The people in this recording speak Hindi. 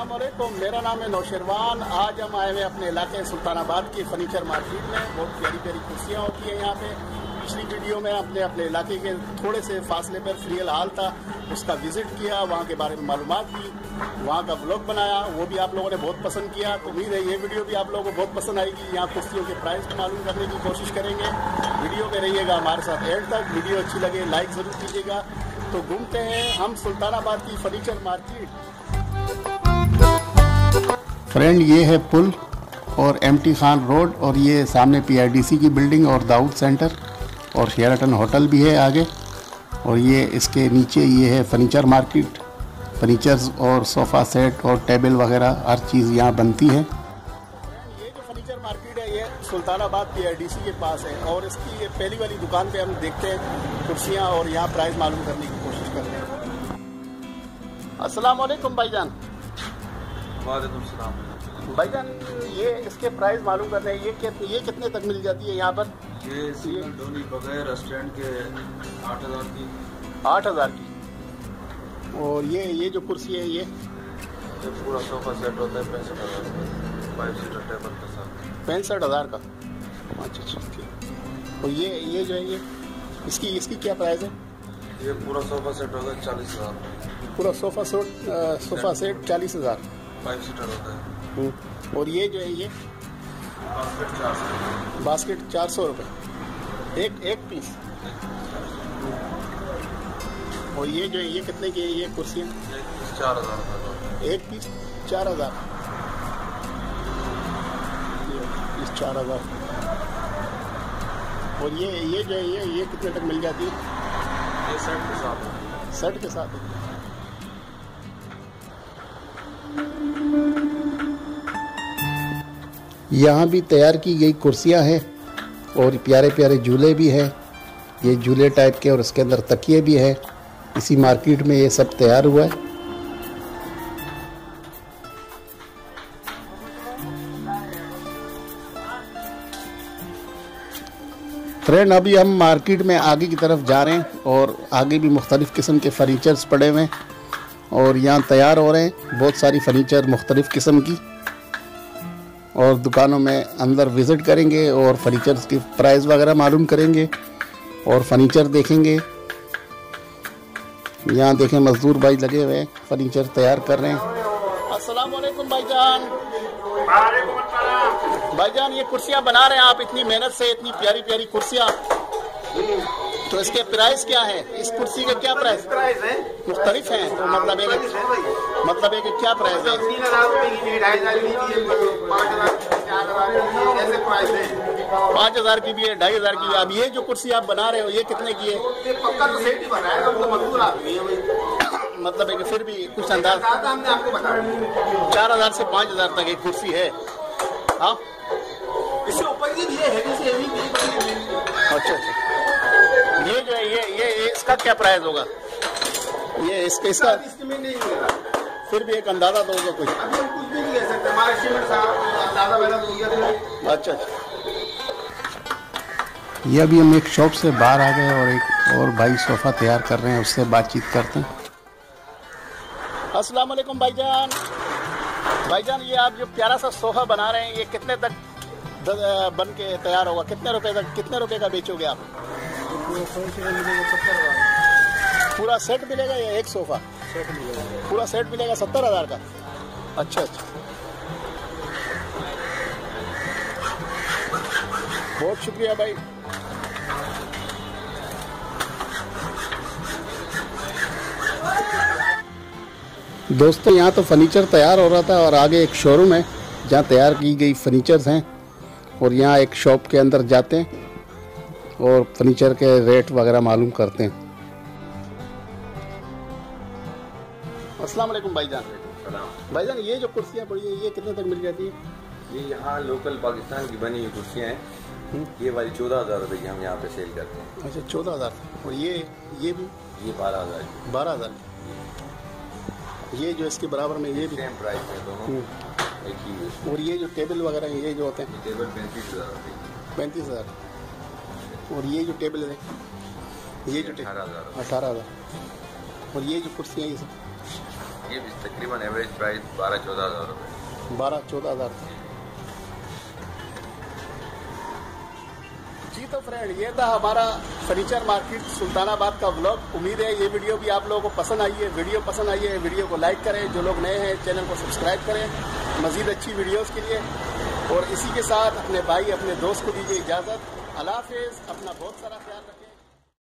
मेरा नाम है नौशरवान। आज हम आए हुए अपने इलाके सुल्तानाबाद की फर्नीचर मार्केट में। बहुत प्यारी प्यारी कुर्सियाँ होती हैं यहाँ पे। पिछली वीडियो में अपने अपने इलाके के थोड़े से फासले पर फ्रियल हाल था। उसका विज़िट किया, वहाँ के बारे में मालूम दी वहाँ का ब्लॉग बनाया। वो भी आप लोगों ने बहुत पसंद किया। तो उम्मीद है ये वीडियो भी आप लोगों को बहुत पसंद आएगी। यहाँ कुर्सियों के प्राइस को मालूम करने की कोशिश करेंगे। वीडियो में रहिएगा, हमारे साथ एंड तक। वीडियो अच्छी लगे, लाइक ज़रूर कीजिएगा। तो घूमते हैं हम सुल्तानाबाद की फर्नीचर मार्केट। फ्रेंड ये है पुल और एम टी खान रोड और ये सामने पीआईडीसी की बिल्डिंग और दाऊद सेंटर और शेराटन होटल भी है आगे। और ये इसके नीचे ये है फर्नीचर मार्केट फर्नीचर्स और सोफ़ा सेट और टेबल वगैरह हर चीज़ यहाँ बनती है। ये जो फर्नीचर मार्केट है ये सुल्तानाबाद पीआईडीसी के पास है और इसकी ये पहली वाली दुकान पे हम देखते हैं कुर्सियाँ और यहाँ प्राइस मालूम करने की कोशिश करते हैं। अस्सलाम वालेकुम भाईजान। वालेकुम सलाम भाईजान ये इसके प्राइस मालूम करने हैं ये कितने ये कितने तक मिल जाती है यहाँ पर? ये सिंगल डोली बगैर रेस्टोरेंट के आठ हज़ार की। आठ हज़ार की। और ये ये जो कुर्सी है ये? ये पूरा सोफा सेट होता है पैंसठ हज़ार का। फाइव सीटर टेबल के साथ। पैंसठ हज़ार का? अच्छा अच्छा ठीक और ये ये जो है ये? इसकी इसकी क्या प्राइस है? ये पूरा सोफा सेट होगा चालीस हज़ार। पूरा सोफ़ा सेट सोफ़ा सेट चालीस हज़ार। फाइव सीटर होता है। और ये जो है ये? बास्केट चार सौ। बास्केट चार सौ रुपये एक एक पीस और ये जो है ये कितने की है ये कुर्सियाँ? एक चार हज़ार है एक पीस चार हज़ार। पीस चार हज़ार। और ये ये जो है ये ये कितने तक मिल जाती है? ये सेट के साथ है। सेट के साथ यहाँ भी तैयार की गई कुर्सियाँ हैं और प्यारे प्यारे झूले भी हैं। ये झूले टाइप के और इसके अंदर तकिए भी है। इसी मार्केट में ये सब तैयार हुआ है। फ्रेंड, अभी हम मार्केट में आगे की तरफ़ जा रहे हैं और आगे भी मुख्तलिफ़ किस्म के फर्नीचर्स पड़े हुए हैं और यहाँ तैयार हो रहे हैं। बहुत सारी फर्नीचर मुख्तलिफ़ किस्म की। और दुकानों में अंदर विज़िट करेंगे और फर्नीचर्स की प्राइस वगैरह मालूम करेंगे और फर्नीचर देखेंगे। यहाँ देखें मजदूर भाई लगे हुए हैं फर्नीचर तैयार कर रहे हैं। अस्सलाम वालेकुम भाईजान भाईजान ये कुर्सियाँ बना रहे हैं आप इतनी मेहनत से इतनी प्यारी प्यारी कुर्सियाँ। तो इसके प्राइस क्या है? इस कुर्सी का क्या प्राइस प्राइस है। मुख्तलिफ़ हैं तो मतलब एक है मतलब एक क्या प्राइस है? तीन हज़ार की ढाई हज़ार की भी है पाँच हज़ार की की है। की भी है ढाई हज़ार की भी अब ये जो कुर्सी आप बना रहे हो ये कितने की है? पक्का तो सेट ही बना है हम तो मजदूर आदमी है मतलब एक फिर भी कुछ अंदाज हमने आपको बता चार हज़ार से पाँच हज़ार तक एक कुर्सी है। हाँ? इससे ऊपर की भी है। अच्छा अच्छा। ये जो है ये ये इसका क्या प्राइस होगा? ये इसका इसका नहीं फिर भी एक अंदाज़ा दोगे कुछ अभी हम कुछ भी नहीं कह सकते। हमारे एस्टिमेट साहब ज़्यादा मेहनत गया तो अच्छा अच्छा। ये अभी हम एक शॉप से बाहर आ गए और एक और भाई सोफ़ा तैयार कर रहे हैं उससे बातचीत करते हैं। अस्सलाम वालेकुम भाईजान। भाईजान ये आप जो प्यारा सा सोफ़ा बना रहे हैं ये कितने तक बन के तैयार होगा? कितने रुपए तक कितने रुपए का बेचोगे आप? पूरा सेट मिलेगा या एक सोफ़ा पूरा सेट मिलेगा सत्तर हज़ार का। अच्छा अच्छा। बहुत शुक्रिया भाई। दोस्तों, यहाँ तो फर्नीचर तैयार हो रहा था और आगे एक शोरूम है, जहाँ तैयार की गई फर्नीचर्स हैं। और यहाँ एक शॉप के अंदर जाते हैं। और फर्नीचर के रेट वगैरह मालूम करते हैं। अस्सलाम वालेकुम भाईजान। भाईजान ये जो कुर्सियाँ पड़ी है ये कितने तक मिल जाती है? ये यहाँ लोकल पाकिस्तान की बनी हुई कुर्सियाँ हैं। ये वाली चौदह हज़ार रुपये की हम यहाँ पे सेल करते हैं। अच्छा चौदह हज़ार। और ये ये भी? ये बारह हज़ार बारह हज़ार ये जो इसके बराबर में ये भी? सेम प्राइस है दोनों। हम्म। एक ही और ये जो टेबल वगैरह हैं ये जो होते हैं? टेबल पैंतीस हज़ार पैंतीस हज़ार। और ये जो टेबल है ये जो अठारह हज़ार। अठारह हज़ार। और ये जो कुर्सियाँ ये सब ये तकरीबन एवरेज प्राइस बारह चौदह हज़ार रुपये बारह चौदह हज़ार। जी तो फ्रेंड ये था हमारा फर्नीचर मार्केट सुल्तानाबाद का व्लॉग उम्मीद है ये वीडियो भी आप लोगों को पसंद आई है। वीडियो पसंद आई है वीडियो को लाइक करें। जो लोग नए हैं चैनल को सब्सक्राइब करें। मजीद अच्छी वीडियोस के लिए। और इसी के साथ अपने भाई अपने दोस्त को दीजिए इजाज़त। अल्लाह हाफिज़ अपना बहुत सारा ख्याल रखें।